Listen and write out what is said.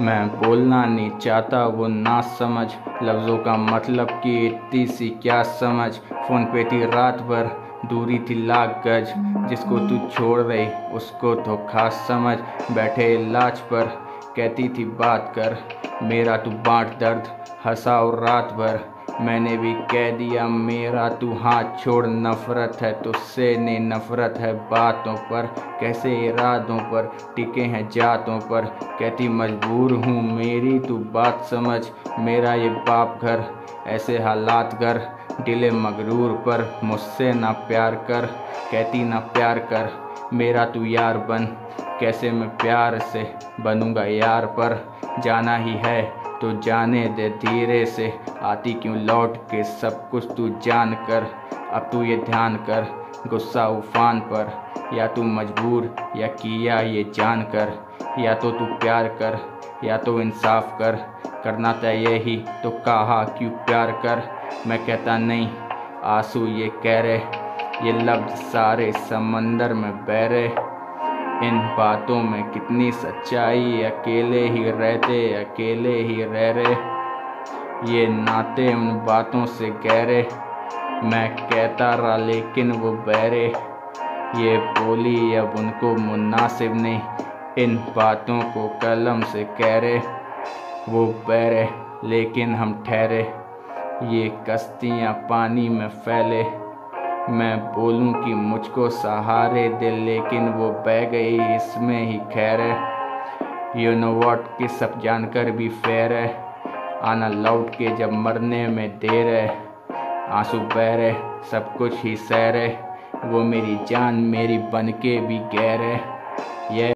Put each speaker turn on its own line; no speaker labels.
मैं बोलना नहीं चाहता, वो ना समझ। लफ्ज़ों का मतलब कि इतनी सी क्या समझ? फ़ोन पे थी रात भर, दूरी थी लाख गज। जिसको तू छोड़ रही उसको तो खास समझ। बैठे इलाज पर कहती थी बात कर। मेरा तू बांट दर्द, हंसा और रात भर। मैंने भी कह दिया, मेरा तू हाथ छोड़, नफ़रत है तुझसे, ने नफ़रत है बातों पर। कैसे इरादों पर टिके हैं जातों पर? कहती, मजबूर हूँ, मेरी तू बात समझ। मेरा ये बाप घर, ऐसे हालात घर। दिले मगरूर पर, मुझसे ना प्यार कर। कहती, ना प्यार कर, मेरा तू यार बन। कैसे मैं प्यार से बनूँगा यार पर? जाना ही है तो जाने दे धीरे से। आती क्यों लौट के सब कुछ तू जान कर। अब तू ये ध्यान कर, गुस्सा उफान पर। या तू मजबूर, या किया ये जान कर। या तो तू प्यार कर, या तो इंसाफ कर। करना चाहिए ही तो कहा क्यों प्यार कर? मैं कहता नहीं, आँसू ये कह रहे। ये लफ्ज़ सारे समंदर में बहरे इन बातों में कितनी सच्चाई अकेले ही रहते, अकेले ही रह रहे। ये नाते उन बातों से गहरे, मैं कहता रहा लेकिन वो बहरे। ये बोली अब उनको मुनासिब नहीं, इन बातों को कलम से कह रहे। वो बहरे, लेकिन हम ठहरे। ये कश्तियाँ पानी में फैले। मैं बोलूँ कि मुझको सहारे दे, लेकिन वो बह गई। इसमें ही खैर है। यू नो वॉट कि सब जानकर भी फेर है। आना लौट के जब मरने में देर है। आँसू बह रहे, सब कुछ ही सैर है। वो मेरी जान, मेरी बन के भी गैर है। ये